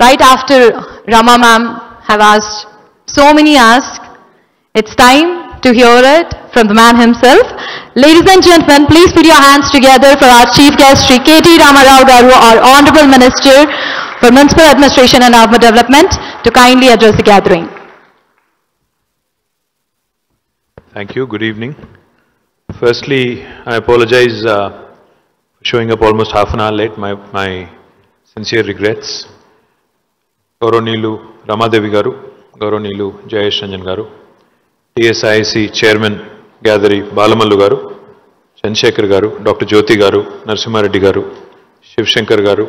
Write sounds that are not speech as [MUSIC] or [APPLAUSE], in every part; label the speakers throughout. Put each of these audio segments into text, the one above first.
Speaker 1: right after Rama ma'am have asked so many asks, it's time to hear it from the man himself. Ladies and gentlemen, please put your hands together for our chief guest, Sri K.T. Ramarao Garu, our Honorable Minister for Municipal Administration and Urban Development, to kindly address the gathering.
Speaker 2: Thank you. Good evening. Firstly, I apologize uh, for showing up almost half an hour late. My, my sincere regrets. గౌరవనీయులు రమాదేవి గారు గౌరవనీయులు జయేష్ రంజన్ గారు TSIC chairman Gyadari Balamallu గారు చంద్రశేఖర్ గారు doctor జ్యోతి గారు నరసింహారెడ్డి గారు శివశంకర్ గారు.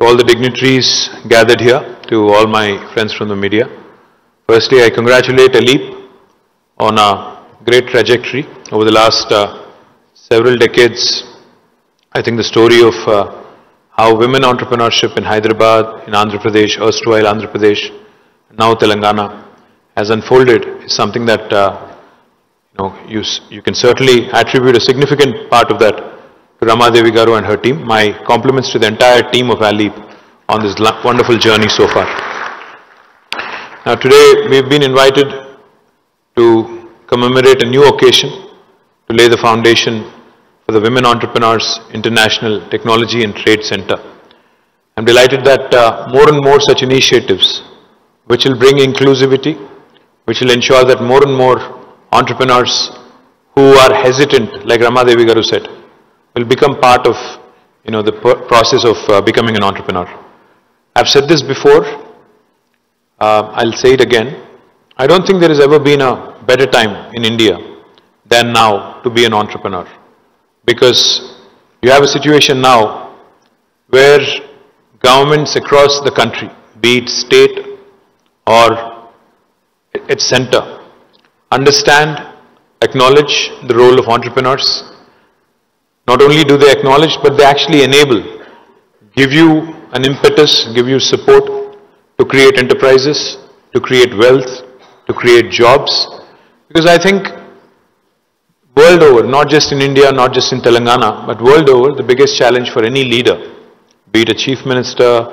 Speaker 2: To all the dignitaries gathered here to all my friends from the media firstly I congratulate ALEAP on a great trajectory over the last several decades I think the story of how women entrepreneurship in Hyderabad, in Andhra Pradesh, erstwhile Andhra Pradesh, now Telangana, has unfolded is something that uh, you know you, you can certainly attribute a significant part of that to Rama Devi Garu and her team. My compliments to the entire team of ALEAP on this wonderful journey so far. Now today we've been invited to commemorate a new occasion to lay the foundation for the Women Entrepreneurs International Technology and Trade Center. I'm delighted that uh, more and more such initiatives, which will bring inclusivity, which will ensure that more and more entrepreneurs who are hesitant, like Ramadevi Garu said, will become part of you know, the process of uh, becoming an entrepreneur. I've said this before, uh, I'll say it again. I don't think there has ever been a better time in India than now to be an entrepreneur. Because you have a situation now where governments across the country, be it state or its center, understand, acknowledge the role of entrepreneurs. Not only do they acknowledge, but they actually enable, give you an impetus, give you support to create enterprises, to create wealth, to create jobs. Because I think world over, not just in India, not just in Telangana, but world over, the biggest challenge for any leader, be it a chief minister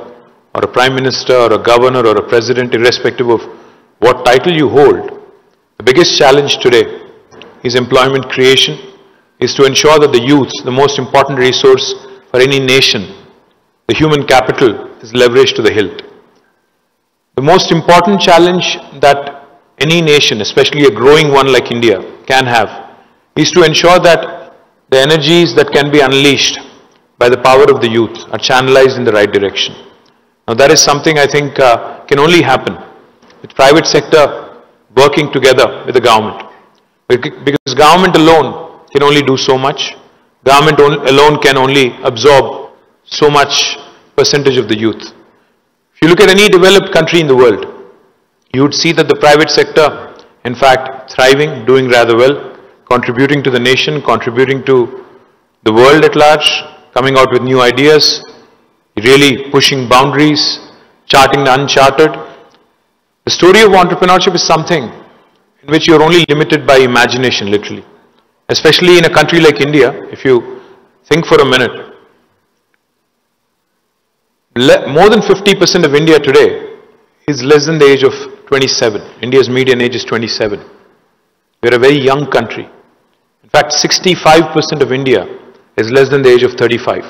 Speaker 2: or a prime minister or a governor or a president, irrespective of what title you hold, the biggest challenge today is employment creation, is to ensure that the youth, the most important resource for any nation, the human capital, is leveraged to the hilt. The most important challenge that any nation, especially a growing one like India, can have is to ensure that the energies that can be unleashed by the power of the youth are channelized in the right direction. Now that is something I think uh, can only happen with private sector working together with the government. Because government alone can only do so much. Government on- alone can only absorb so much percentage of the youth. If you look at any developed country in the world, you would see that the private sector, in fact, thriving, doing rather well, contributing to the nation, contributing to the world at large, coming out with new ideas, really pushing boundaries, charting the uncharted. The story of entrepreneurship is something in which you're only limited by imagination, literally. Especially in a country like India, if you think for a minute, more than 50% of India today is less than the age of 27. India's median age is 27. We're a very young country. Fact, 65% of India is less than the age of 35.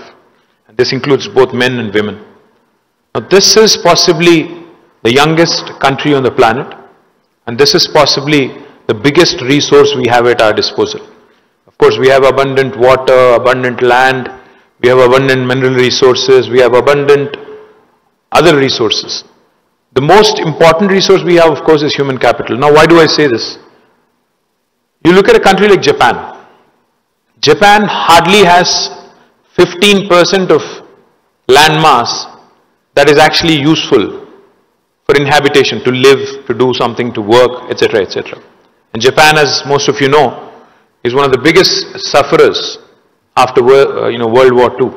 Speaker 2: And this includes both men and women. Now, this is possibly the youngest country on the planet, and this is possibly the biggest resource we have at our disposal. Of course, we have abundant water, abundant land, we have abundant mineral resources, we have abundant other resources. The most important resource we have, of course, is human capital. Now, why do I say this? You look at a country like Japan. Japan hardly has 15% of land mass that is actually useful for inhabitation, to live, to do something, to work, etc., etc. And Japan, as most of you know, is one of the biggest sufferers after uh, you know, World War II.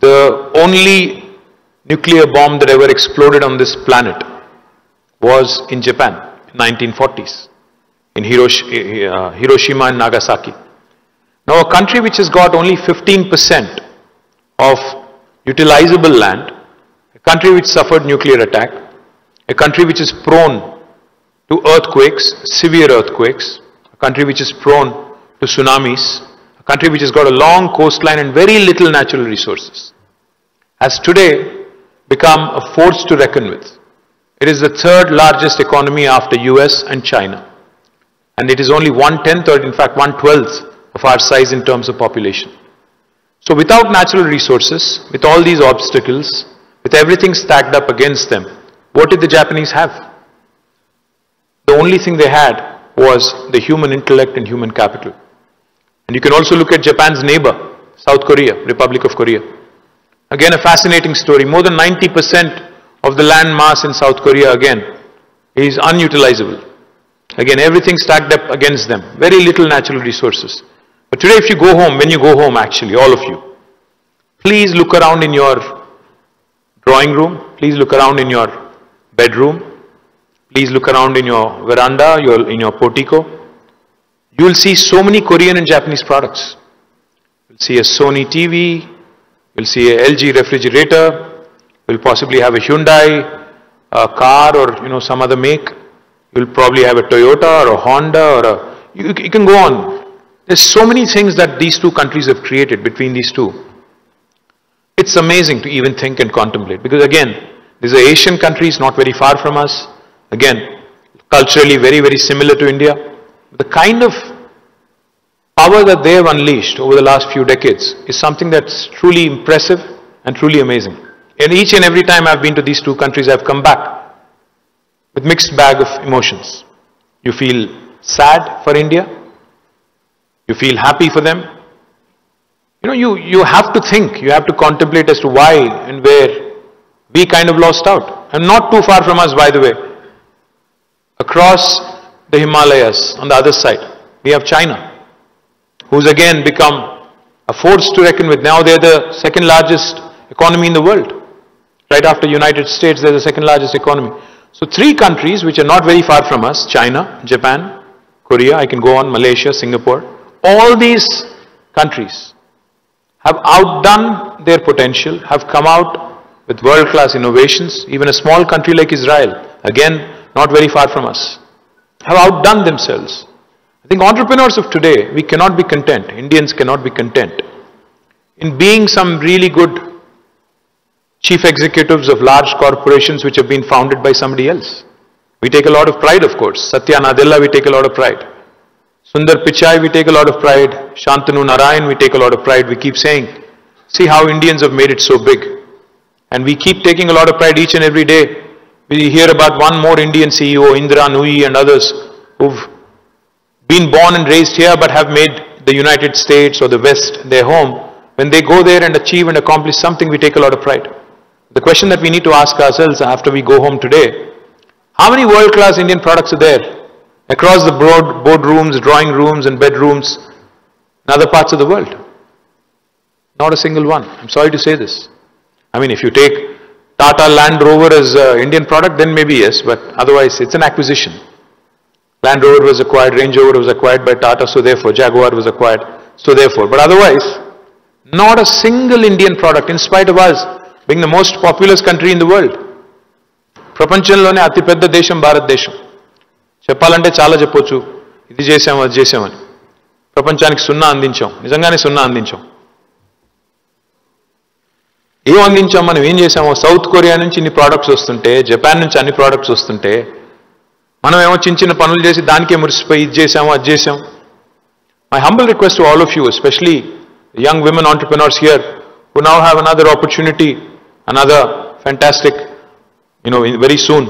Speaker 2: The only nuclear bomb that ever exploded on this planet was in Japan in 1940s, in Hirosh- uh, Hiroshima and Nagasaki. Now, a country which has got only 15% of utilizable land, a country which suffered nuclear attack, a country which is prone to earthquakes, severe earthquakes, a country which is prone to tsunamis, a country which has got a long coastline and very little natural resources, has today become a force to reckon with. It is the third largest economy after US and China. And it is only one tenth or in fact one twelfth of our size in terms of population. So without natural resources, with all these obstacles, with everything stacked up against them, what did the Japanese have? The only thing they had was the human intellect and human capital. And you can also look at Japan's neighbor, South Korea, Republic of Korea. Again, a fascinating story. More than 90% of the land mass in South Korea, again, is unutilizable. Again, everything stacked up against them. Very little natural resources. Today, if you go home, when you go home, actually, all of you, please look around in your drawing room. Please look around in your bedroom. Please look around in your veranda, your, in your portico. You will see so many Korean and Japanese products. You'll see a Sony TV, you'll see a LG refrigerator, you'll possibly have a Hyundai, a car or you know some other make. You'll probably have a Toyota or a Honda or a, you, you can go on. There's so many things that these two countries have created between these two. It's amazing to even think and contemplate because again, these are Asian countries not very far from us. Again, culturally very, very similar to India. The kind of power that they have unleashed over the last few decades is something that's truly impressive and truly amazing. And each and every time I've been to these two countries, I've come back with mixed bag of emotions. You feel sad for India. You feel happy for them. You know, you, you have to think, you have to contemplate as to why and where we kind of lost out. And not too far from us, by the way. Across the Himalayas, on the other side, we have China, who's again become a force to reckon with. Now they're the second largest economy in the world. Right after United States, they're the second largest economy. So three countries which are not very far from us, China, Japan, Korea, I can go on, Malaysia, Singapore, all these countries have outdone their potential, have come out with world-class innovations. Even a small country like Israel, again, not very far from us, have outdone themselves. I think entrepreneurs of today, we cannot be content, Indians cannot be content in being some really good chief executives of large corporations which have been founded by somebody else. We take a lot of pride, of course. Satya Nadella, we take a lot of pride. Sundar Pichai, we take a lot of pride. Shantanu Narayen, we take a lot of pride. We keep saying, see how Indians have made it so big. And we keep taking a lot of pride each and every day. We hear about one more Indian CEO, Indra Nooyi and others, who've been born and raised here but have made the United States or the West their home. When they go there and achieve and accomplish something, we take a lot of pride. The question that we need to ask ourselves after we go home today, how many world-class Indian products are there across the board, boardrooms, drawing rooms and bedrooms in other parts of the world? Not a single one. I'm sorry to say this. I mean, if you take Tata Land Rover as an Indian product, then maybe yes, but otherwise it's an acquisition. Land Rover was acquired, Range Rover was acquired by Tata, so therefore Jaguar was acquired, so therefore. But otherwise, not a single Indian product, in spite of us being the most populous country in the world. ప్రపంచంలోనే అతిపెద్ద దేశం భారతదేశం చెప్పాలంటే చాలా చెప్పొచ్చు. ఇది చేసాం అది చేసామని ప్రపంచానికి సున్నా అందించాం. నిజంగానే సున్నా అందించాం. ఏం అందించాం మనం? ఏం చేసామో సౌత్ కొరియా నుంచి ఇన్ని ప్రోడక్ట్స్ వస్తుంటే జపాన్ నుంచి అన్ని ప్రోడక్ట్స్ వస్తుంటే మనం ఏమో చిన్న చిన్న పనులు చేసి దానికే మురిసిపోయి ఇది చేసాము అది చేసాం my humble request all of you especially young women entrepreneurs here who now have another opportunity another fantastic you know very soon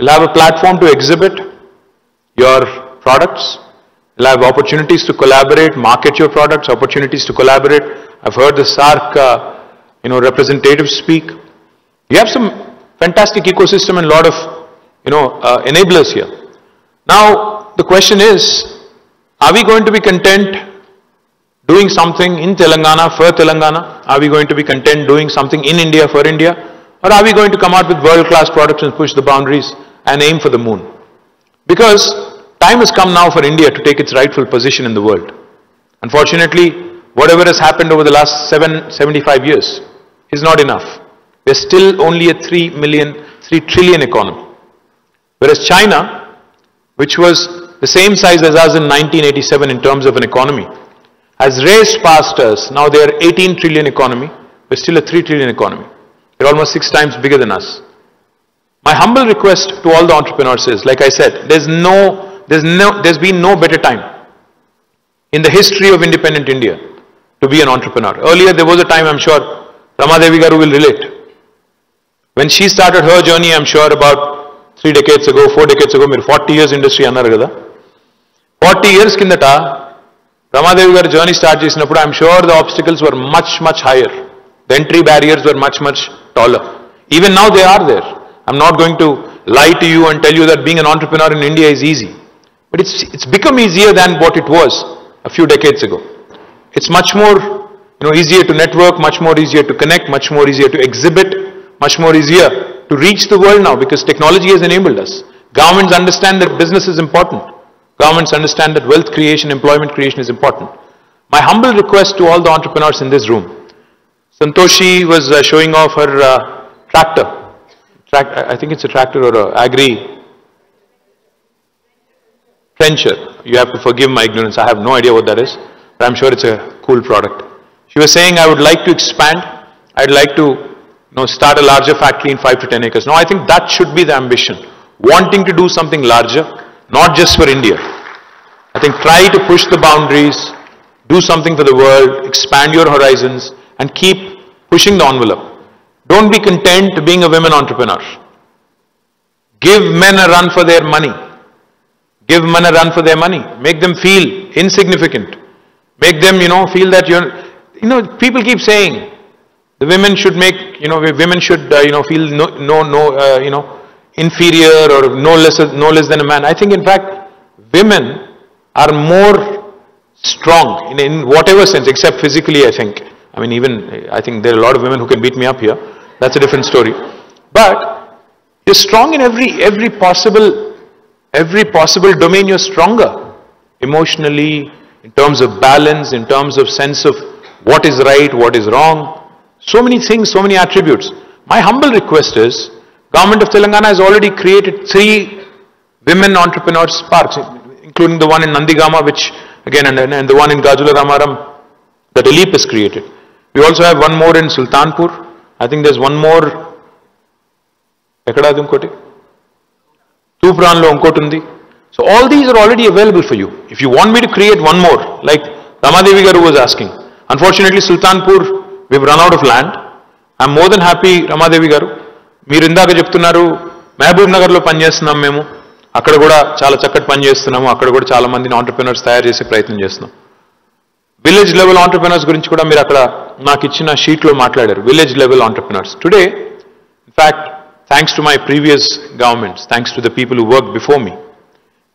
Speaker 2: will have a platform to exhibit your products. You'll have opportunities to collaborate, market your products, opportunities to collaborate. I've heard the SARC, uh, you know, representatives speak. You have some fantastic ecosystem and a lot of, you know, uh, enablers here. Now, the question is, are we going to be content doing something in Telangana for Telangana? Are we going to be content doing something in India for India? Or are we going to come out with world-class products and push the boundaries and aim for the moon? Because time has come now for India to take its rightful position in the world. Unfortunately, whatever has happened over the last seven, 75 years is not enough. we're still only a 3 million, 3 trillion economy. Whereas China, which was the same size as us in 1987 in terms of an economy, has raced past us. Now they are 18 trillion economy. We're still a 3 trillion economy. They're almost six times bigger than us. My humble request to all the entrepreneurs is, like I said, there's no, there's no, there's been no better time in the history of independent India to be an entrepreneur. Earlier there was a time, I'm sure, Ramadevi Garu will relate. When she started her journey, I'm sure about three decades ago, four decades ago, మీరు forty years industry అన్నారు కదా forty years కిందట రమాదేవి గారు journey start చేసినప్పుడు I'm sure the obstacles were much much higher the entry barriers were much much taller even now they are there I'm not going to lie to you and tell you that being an entrepreneur in India is easy But it's, it's become easier than what it was a few decades ago. It's much more you know, easier to network, much more easier to connect, much more easier to exhibit, much more easier to reach the world now because technology has enabled us. Governments understand that business is important. Governments understand that wealth creation, employment creation is important. My humble request to all the entrepreneurs in this room. Santoshi was uh, showing off her uh, tractor. Tract I think it's a tractor or a agri trencher. You have to forgive my ignorance. I have no idea what that is, but I'm sure it's a cool product. She was saying, I would like to expand. I'd like to you know, start a larger factory in 5 to 10 acres. No, I think that should be the ambition. Wanting to do something larger, not just for India. I think try to push the boundaries, do something for the world, expand your horizons, and keep pushing the envelope. Don't be content to being a women entrepreneur. Give men a run for their money. Give men a run for their money. Make them feel insignificant. Make them, you know, feel that you're, you know, people keep saying the women should make, you know, women should, uh, you know, feel no, no, no, uh, you know, inferior or no less, no less than a man. I think, in fact, women are more strong in, in whatever sense, except physically, I think. I mean, even, I think there are a lot of women who can beat me up here. That's a different story. But you're strong in every, every possible every possible domain you're stronger emotionally in terms of balance in terms of sense of what is right what is wrong. So many things so many attributes. My humble request is government of telangana has already created three women entrepreneurs parks including the one in nandigama which again and, and the one in gajula ramaram that ALEAP is created. We also have one more in sultanpur. I think there's one more ఎక్కడ తూప్రాన్లో ఇంకోటి ఉంది. So all these are already available for you if you want me to create one more like Ramadevi garu was asking unfortunately Sultanpur we've run out of land I'm more than happy Ramadevi garu మీరు ఇందాక చెప్తున్నారు మహబూబ్ నగర్లో పనిచేస్తున్నాం మేము. అక్కడ కూడా చాలా చక్కటి పని చేస్తున్నాము. అక్కడ కూడా చాలా మందిని ఆంటర్ప్రినర్స్ తయారు చేసే ప్రయత్నం చేస్తున్నాం. విలేజ్ లెవెల్ ఆంటర్ప్రినర్స్ గురించి కూడా మీరు అక్కడ నాకు ఇచ్చిన షీట్లో మాట్లాడారు. Village level entrepreneurs today in fact thanks to my previous governments, thanks to the people who worked before me.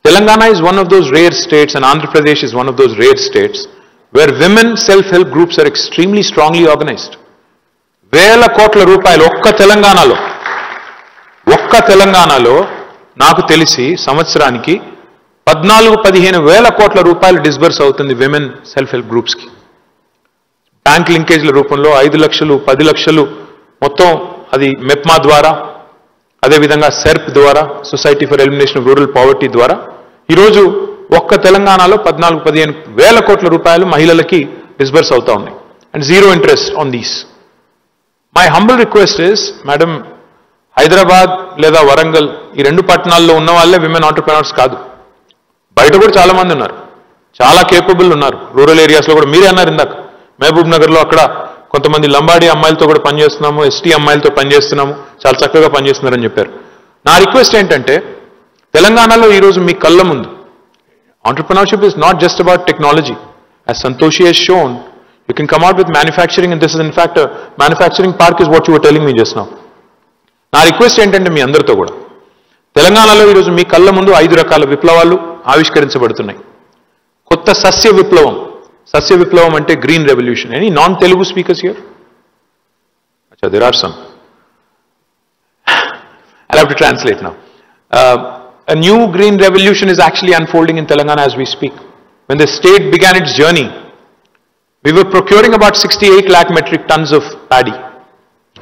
Speaker 2: Telangana is one of those rare states and Andhra Pradesh is one of those rare states where women self-help groups are extremely strongly organized. వేల కోట్ల రూపాయలు ఒక్క తెలంగాణలో ఒక్క తెలంగాణలో నాకు తెలిసి సంవత్సరానికి పద్నాలుగు పదిహేను వేల కోట్ల రూపాయలు డిస్బర్స్ అవుతుంది విమెన్ సెల్ఫ్ హెల్ప్ గ్రూప్స్కి బ్యాంక్ లింకేజ్ల రూపంలో ఐదు లక్షలు పది లక్షలు మొత్తం అది మెప్మా ద్వారా అదేవిధంగా సెర్ప్ ద్వారా society for elimination of rural poverty ద్వారా ఈరోజు ఒక్క తెలంగాణలో పద్నాలుగు పదిహేను వేల కోట్ల రూపాయలు మహిళలకి డిస్బర్స్ అవుతా ఉన్నాయి. And zero interest on these my humble request is madam Hyderabad లేదా వరంగల్ ఈ రెండు పట్టణాల్లో ఉన్న వాళ్ళే విమెన్ ఆంటర్ప్రినర్స్ కాదు. బయట కూడా చాలా మంది ఉన్నారు. చాలా కేపబుల్ ఉన్నారు. రూరల్ ఏరియాస్లో కూడా మీరే అన్నారు ఇందాక. మహబూబ్ నగర్లో అక్కడ కొంతమంది లంబాడి అమ్మాయిలతో కూడా పనిచేస్తున్నాము ఎస్టీ అమ్మాయిలతో పనిచేస్తున్నాము చాలా చక్కగా పనిచేస్తున్నారని చెప్పారు. నా రిక్వెస్ట్ ఏంటంటే తెలంగాణలో ఈరోజు మీ కళ్ళ ముందు entrepreneurship is not just about technology as Santoshi has shown you can come with manufacturing and this is in fact manufacturing park is what your telling me just నా రిక్వెస్ట్ ఏంటంటే మీ అందరితో కూడా తెలంగాణలో ఈరోజు మీ కళ్ళ ముందు ఐదు రకాల విప్లవాలు ఆవిష్కరించబడుతున్నాయి. కొత్త సస్య విప్లవం Sasya Viplavam ante green revolution. Any non-Telugu speakers here? Achha, there are some. [SIGHS] I'll have to translate now. Uh, a new green revolution is actually unfolding in Telangana as we speak. When the state began its journey, we were procuring about 68 lakh metric tons of paddy.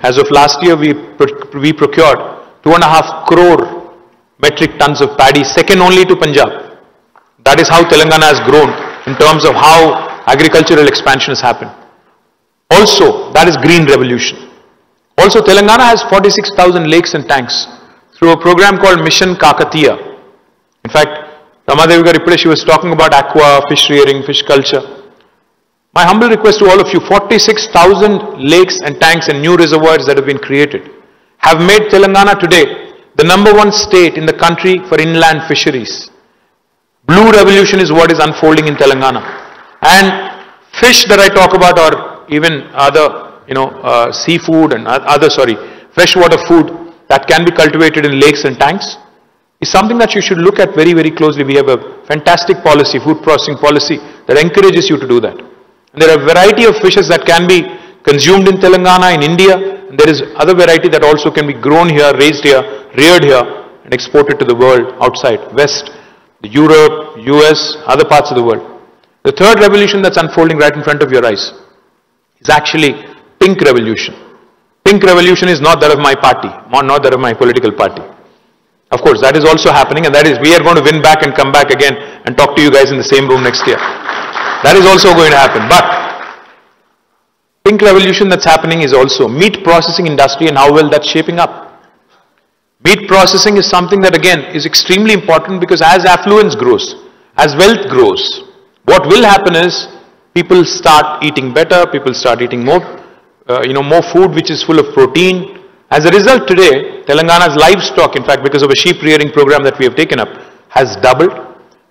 Speaker 2: As of last year, we, pro- we procured 2.5 crore metric tons of paddy, second only to Punjab. That is how Telangana has grown in terms of how agricultural expansion has happened. Also, that is green revolution. Also, Telangana has 46,000 lakes and tanks through a program called Mission Kakatiya. In fact, Ramadevi Garipade, she was talking about aqua, fish rearing, fish culture. My humble request to all of you, 46,000 lakes and tanks and new reservoirs that have been created have made Telangana today the number one state in the country for inland fisheries. Blue revolution is what is unfolding in Telangana. And fish that I talk about or even other, you know, uh, seafood and other, sorry, freshwater food that can be cultivated in lakes and tanks is something that you should look at very, very closely. We have a fantastic policy, food processing policy that encourages you to do that. And there are a variety of fishes that can be consumed in Telangana, in India, and there is other variety that also can be grown here, raised here, reared here, and exported to the world outside, West, Europe, US, other parts of the world. The third revolution that's unfolding right in front of your eyes is actually pink revolution. Pink revolution is not that of my party, not that of my political party. Of course, that is also happening, and that is we are going to win back and come back again and talk to you guys in the same room next year. That is also going to happen. But pink revolution that's happening is also meat processing industry and how well that's shaping up. Meat processing is something that again is extremely important because as affluence grows, as wealth grows, what will happen is people start eating better, people start eating more, uh, you know, more food which is full of protein. As a result today, Telangana's livestock, in fact, because of a sheep rearing program that we have taken up, has doubled.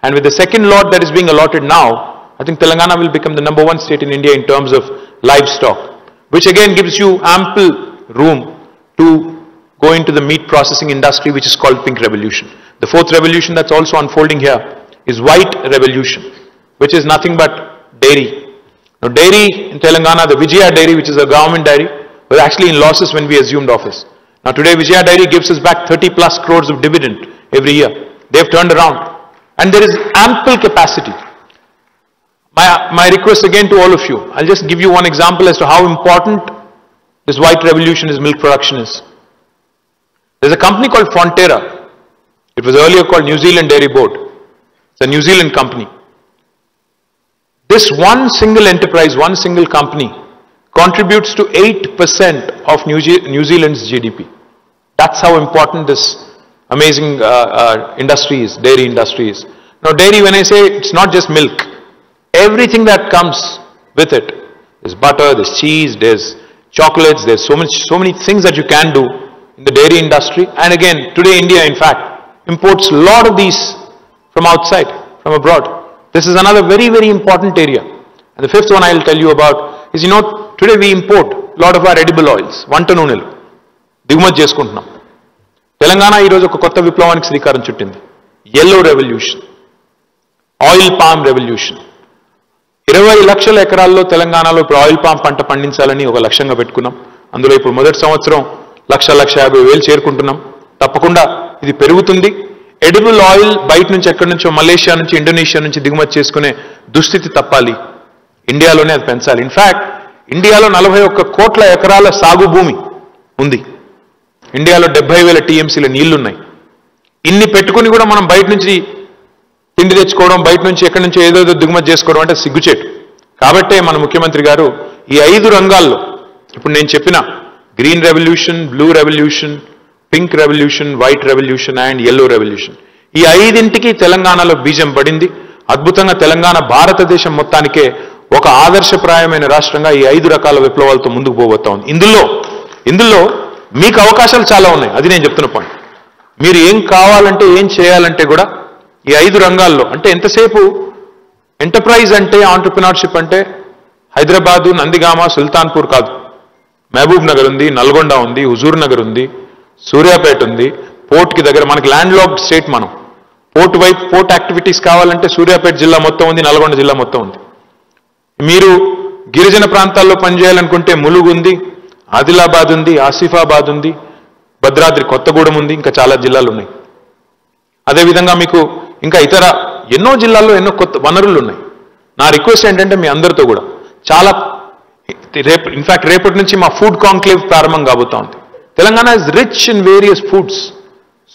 Speaker 2: And with the second lot that is being allotted now, I think Telangana will become the number one state in India in terms of livestock, which again gives you ample room to go into the meat processing industry, which is called pink revolution. The fourth revolution that's also unfolding here is white revolution, which is nothing but dairy. Now, dairy in Telangana, the Vijaya dairy, which is a government dairy, was actually in losses when we assumed office. Now, today Vijaya dairy gives us back 30 plus crores of dividend every year. They've turned around. And there is ample capacity. My, my request again to all of you, I'll just give you one example as to how important this white revolution is milk production is. There's a company called Fonterra. It was earlier called New Zealand Dairy Board. It's a New Zealand company. This one single enterprise, one single company contributes to 8% of New, Ze- New Zealand's GDP. That's how important this amazing uh, uh, industry is, dairy industry is. Now dairy, when I say it's not just milk, everything that comes with it. There's butter, there's cheese, there's chocolates, there's so much, so many things that you can do in the dairy industry. And again, today India, in fact, imports a lot of these from outside, from abroad. This is another very, very important area. And the fifth one I'll tell you about is, you know, today we import a lot of our edible oils, వంట నూనెలు దిగుమతి చేసుకుంటున్నాం. తెలంగాణ ఈరోజు ఒక కొత్త విప్లవానికి శ్రీకారం చుట్టింది. Yellow revolution oil palm revolution ఇరవై లక్షల ఎకరాల్లో తెలంగాణలో ఇప్పుడు ఆయిల్ పామ్ పంట పండించాలని ఒక లక్ష్యంగా పెట్టుకున్నాం. అందులో ఇప్పుడు మొదటి సంవత్సరం లక్ష లక్ష యాభై వేలు చేరుకుంటున్నాం. తప్పకుండా ఇది పెరుగుతుంది. ఎడిబుల్ ఆయిల్ బయట నుంచి ఎక్కడి నుంచో మలేషియా నుంచి ఇండోనేషియా నుంచి దిగుమతి చేసుకునే దుస్థితి తప్పాలి. ఇండియాలోనే అది పెంచాలి. ఇన్ఫ్యాక్ట్ ఇండియాలో నలభై ఒక్క కోట్ల ఎకరాల సాగు భూమి ఉంది. ఇండియాలో డెబ్బై వేల టీఎంసీల నీళ్ళున్నాయి. ఇన్ని పెట్టుకుని కూడా మనం బయట నుంచి తిండి తెచ్చుకోవడం బయట నుంచి ఎక్కడి నుంచో ఏదో దిగుమతి చేసుకోవడం అంటే సిగ్గుచేటు. కాబట్టే మన ముఖ్యమంత్రి గారు ఈ ఐదు రంగాల్లో ఇప్పుడు నేను చెప్పిన green revolution blue revolution pink revolution white revolution and yellow revolution ఈ ఐదింటికి తెలంగాణలో బీజం పడింది. అద్భుతంగా తెలంగాణ భారతదేశం మొత్తానికే ఒక ఆదర్శప్రాయమైన రాష్ట్రంగా ఈ ఐదు రకాల విప్లవాలతో ముందుకు పోబోతా ఉంది. ఇందులో ఇందులో మీకు అవకాశాలు చాలా ఉన్నాయి. అది నేను చెప్తున్న పాయింట్ మీరు ఏం కావాలంటే ఏం చేయాలంటే కూడా ఈ ఐదు రంగాల్లో అంటే ఎంతసేపు ఎంటర్ప్రైజ్ అంటే ఆంటర్ప్రినర్షిప్ అంటే హైదరాబాదు నందిగామ సుల్తాన్పూర్ కాదు. మహబూబ్ నగర్ ఉంది నల్గొండ ఉంది హుజూర్ నగర్ ఉంది సూర్యాపేట ఉంది. పోర్ట్కి దగ్గర మనకి ల్యాండ్ లాక్ స్టేట్ మనం. పోర్ట్ వైపు పోర్ట్ యాక్టివిటీస్ కావాలంటే సూర్యాపేట జిల్లా మొత్తం ఉంది నల్గొండ జిల్లా మొత్తం ఉంది. మీరు గిరిజన ప్రాంతాల్లో పనిచేయాలనుకుంటే ములుగు ఉంది ఆదిలాబాద్ ఉంది ఆసిఫాబాద్ ఉంది భద్రాద్రి కొత్తగూడెం ఉంది ఇంకా చాలా జిల్లాలు ఉన్నాయి. అదేవిధంగా మీకు ఇంకా ఇతర ఎన్నో జిల్లాల్లో ఎన్నో కొత్త వనరులు ఉన్నాయి. నా రిక్వెస్ట్ ఏంటంటే మీ అందరితో కూడా. చాలా రేపు ఇన్ఫాక్ట్ రేపటి నుంచి మా ఫుడ్ కాంక్లేవ్ ప్రారంభం కాబోతా ఉంది. Telangana is rich in various foods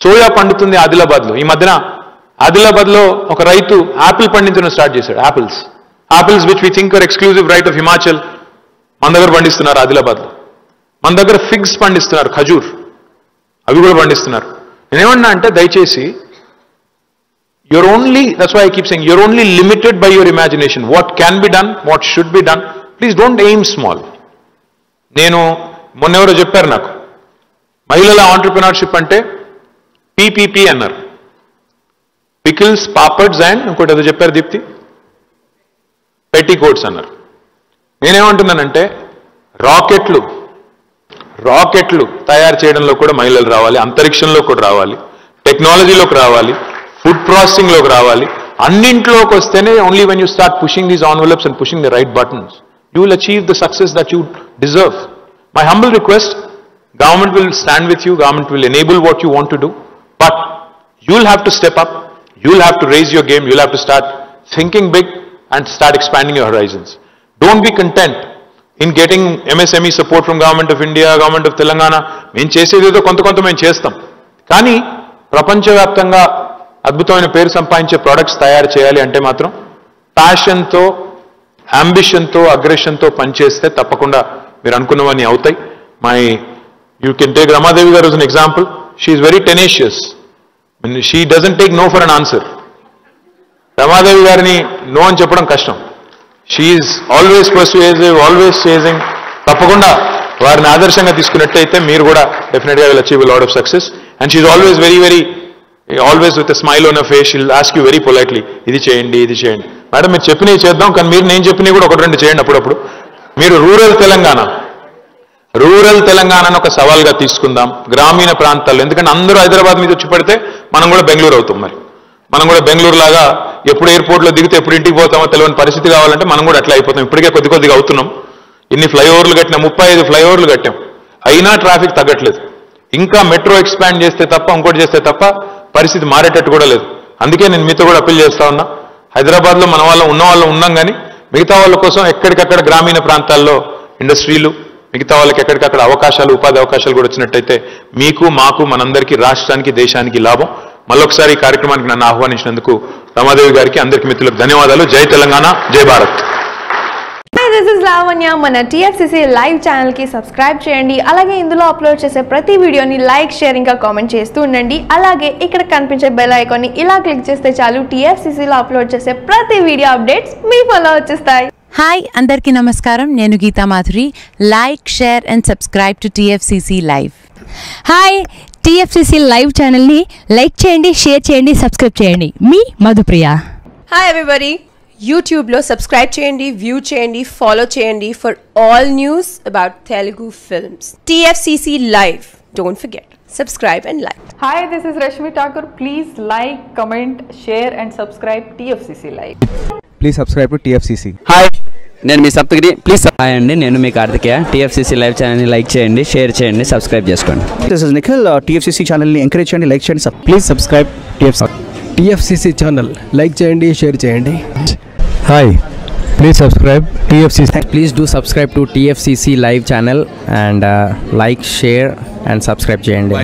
Speaker 2: soya పండుతుంది ఆదిలాబాద్లో ఈ మధ్యన ఆదిలాబాద్లో ఒక రైతు యాపిల్ పండించడం స్టార్ట్ చేశాడు apples apples which we think are exclusive right of Himachal మన దగ్గర పండిస్తున్నారు ఆదిలాబాద్లో మన దగ్గర ఫిగ్స్ పండిస్తున్నారు ఖజూర్ అవి కూడా పండిస్తున్నారు నేనేమన్నా అంటే దయచేసి your only that's why I keep saying, you're only limited by your imagination. What can be done, what should be done. Please don't aim small. నేను మొన్నెవరో చెప్పారు నాకు మహిళల ఆంటర్ప్రినర్షిప్ అంటే పీపీపీ అన్నారు. పికిల్స్ పాపడ్స్ అండ్ ఇంకోటి ఏదో చెప్పారు దీప్తి. పెట్టి కోట్స్ అన్నారు. నేనేమంటున్నానంటే రాకెట్లు రాకెట్లు తయారు చేయడంలో కూడా మహిళలు రావాలి అంతరిక్షంలో కూడా రావాలి టెక్నాలజీలోకి రావాలి ఫుడ్ ప్రాసెసింగ్లోకి రావాలి. అన్నింట్లోకి వస్తేనే only when you start pushing these envelopes and pushing the right buttons you will achieve the success that you deserve my humble request government will stand with you government will enable what you want to do but you will have to step up you will have to raise your game you will have to start thinking big and start expanding your horizons don't be content in getting MSME support from government of India government of Telangana మేము చేసేది ఏదో కొంత కొంత మేము చేస్తాం కానీ ప్రపంచవ్యాప్తంగా అద్భుతమైన పేరు సంపాదించే ప్రోడక్ట్స్ తయారు చేయాలి అంటే మాత్రం ప్యాషన్తో అంబిషన్తో అగ్రెషన్తో పనిచేస్తే తప్పకుండా మీరు అనుకున్నవన్నీ అవుతాయి my you can take Ramadevi garu an example she's very tenacious she doesn't take no for an answer Ramadevi గారిని నో అని చెప్పడం కష్టం. She's always persuasive always chasing తప్పకుండా వారిని ఆదర్శంగా తీసుకున్నట్టయితే మీరు కూడా డెఫినెట్గా will achieve lot of success and she's always very very always with smile on a face she'll ask you very politely ఇది చేయండి ఇది చేయండి. మేడం మీరు చెప్పినవి చేద్దాం కానీ మీరు నేను చెప్పినవి కూడా ఒకటి రెండు చేయండి అప్పుడప్పుడు. మీరు రూరల్ తెలంగాణ రూరల్ తెలంగాణను ఒక సవాల్గా తీసుకుందాం గ్రామీణ ప్రాంతాల్లో. ఎందుకంటే అందరూ హైదరాబాద్ మీద వచ్చి పడితే మనం కూడా బెంగళూరు అవుతాం మరి. మనం కూడా బెంగళూరు లాగా ఎప్పుడు ఎయిర్పోర్ట్లో దిగితే ఎప్పుడు ఇంటికి పోతామో తెలియని పరిస్థితి కావాలంటే మనం కూడా అట్లా అయిపోతాం. ఇప్పటికే కొద్ది కొద్దిగా అవుతున్నాం. ఇన్ని ఫ్లైఓవర్లు కట్టినా ముప్పై ఐదు ఫ్లైఓవర్లు కట్టాం. అయినా ట్రాఫిక్ తగ్గట్లేదు. ఇంకా మెట్రో ఎక్స్పాండ్ చేస్తే తప్ప ఇంకోటి చేస్తే తప్ప పరిస్థితి మారేటట్టు కూడా లేదు. అందుకే నేను మీతో కూడా అప్పీల్ చేస్తా ఉన్నా. హైదరాబాద్లో మన వాళ్ళం ఉన్న వాళ్ళం ఉన్నాం కానీ మిగతా వాళ్ళ కోసం ఎక్కడికక్కడ గ్రామీణ ప్రాంతాల్లో ఇండస్ట్రీలు మిగతా వాళ్ళకి ఎక్కడికక్కడ అవకాశాలు ఉపాధి అవకాశాలు కూడా వచ్చినట్టయితే మీకు మాకు మనందరికీ రాష్ట్రానికి దేశానికి లాభం. మళ్ళొకసారి ఈ కార్యక్రమానికి నన్ను ఆహ్వానించినందుకు రమాదేవి గారికి అందరికి మిత్రులకు ధన్యవాదాలు. జై తెలంగాణ జై భారత్.
Speaker 3: దిస్ ఇస్ లావణ్య మన టీఎఫ్సిసి లైవ్ ఛానల్కి సబ్స్క్రైబ్ చేయండి. అలాగే ఇందులో అప్లోడ్ చేసే ప్రతి వీడియోని లైక్ షేర్ ఇంకా కామెంట్ చేస్తూ ఉండండి. అలాగే ఇక్కడ కనిపించే బెల్ ఐకాన్ని ఇలా క్లిక్ చేస్తే చాలు టీఎఫ్సిసిలో అప్లోడ్ చేసే ప్రతి వీడియో అప్డేట్స్ మీ ఫోన్లో వచ్చేస్తాయి.
Speaker 4: హాయ్ అందరికీ నమస్కారం. నేను Geetha Madhuri. Like share and subscribe to TFCC Live
Speaker 5: hi TFCC Live ఛానల్ని లైక్ చేయండి షేర్ చేయండి సబ్స్క్రైబ్ చేయండి. మీ మధుప్రియ.
Speaker 6: హాయ్ ఎవ్రీబడి యూట్యూబ్లో సబ్స్క్రైబ్ చేయండి వ్యూ చేయండి ఫాలో చేయండి for all news about Telugu films TFCC Live don't forget subscribe and like
Speaker 7: Hi, this is Rashmi Thakur. Please like, comment, share, and subscribe TFCC Live.
Speaker 8: Please subscribe to TFCC
Speaker 9: hi నేను మీ Saptagiri please
Speaker 10: hi అండి నేను మీ Karthikeya. TFCC live ఛానల్ని like చేయండి share చేయండి subscribe చేసుకోండి.
Speaker 8: This is Nikhil TFCC ఛానల్ని ఎంకరేజ్ చేయండి లైక్ చేయండి
Speaker 11: please subscribe TFC TFCC channel like చేయండి షేర్ చేయండి. Hi please subscribe TFCC
Speaker 10: please do subscribe to TFCC Live channel and like share and subscribe చేయండి.